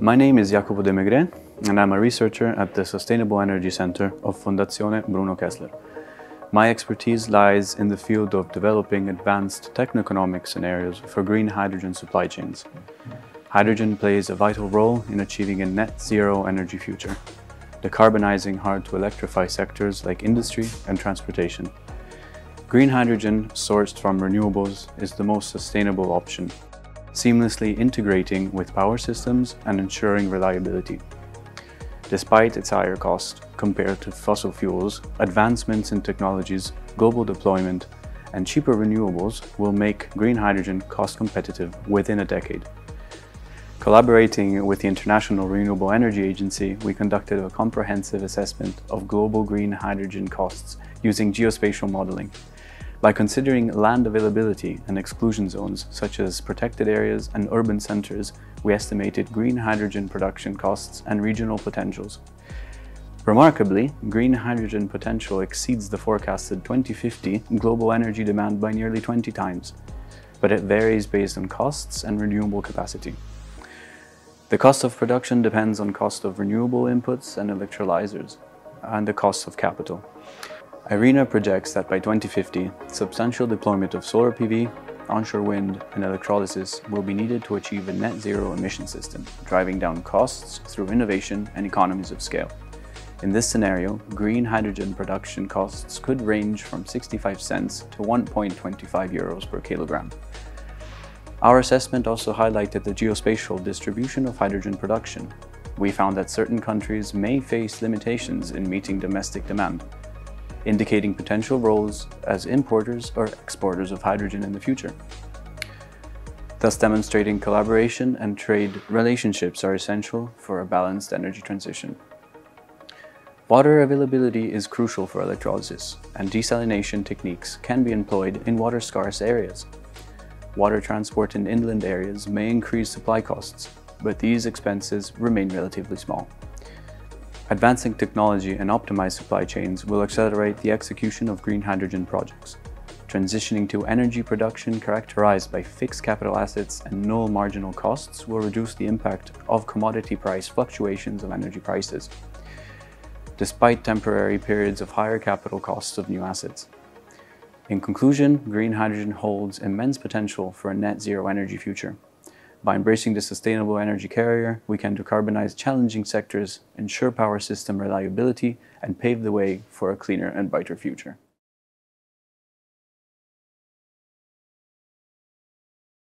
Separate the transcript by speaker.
Speaker 1: My name is Jacopo De Maigret, and I'm a researcher at the Sustainable Energy Center of Fondazione Bruno Kessler. My expertise lies in the field of developing advanced techno-economic scenarios for green hydrogen supply chains. Hydrogen plays a vital role in achieving a net zero energy future, decarbonizing hard to electrify sectors like industry and transportation. Green hydrogen sourced from renewables is the most sustainable option seamlessly integrating with power systems and ensuring reliability. Despite its higher cost compared to fossil fuels, advancements in technologies, global deployment, and cheaper renewables will make green hydrogen cost competitive within a decade. Collaborating with the International Renewable Energy Agency, we conducted a comprehensive assessment of global green hydrogen costs using geospatial modeling. By considering land availability and exclusion zones, such as protected areas and urban centers, we estimated green hydrogen production costs and regional potentials. Remarkably, green hydrogen potential exceeds the forecasted 2050 global energy demand by nearly 20 times, but it varies based on costs and renewable capacity. The cost of production depends on cost of renewable inputs and electrolyzers, and the cost of capital. IRENA projects that by 2050, substantial deployment of solar PV, onshore wind, and electrolysis will be needed to achieve a net zero emission system, driving down costs through innovation and economies of scale. In this scenario, green hydrogen production costs could range from 65 cents to 1.25 euros per kilogram. Our assessment also highlighted the geospatial distribution of hydrogen production. We found that certain countries may face limitations in meeting domestic demand, indicating potential roles as importers or exporters of hydrogen in the future. Thus demonstrating collaboration and trade relationships are essential for a balanced energy transition. Water availability is crucial for electrolysis, and desalination techniques can be employed in water-scarce areas. Water transport in inland areas may increase supply costs, but these expenses remain relatively small. Advancing technology and optimized supply chains will accelerate the execution of green hydrogen projects, transitioning to energy production characterized by fixed capital assets and null marginal costs will reduce the impact of commodity price fluctuations of energy prices, despite temporary periods of higher capital costs of new assets. In conclusion, green hydrogen holds immense potential for a net zero energy future. By embracing the sustainable energy carrier, we can decarbonize challenging sectors, ensure power system reliability, and pave the way for a cleaner and brighter future.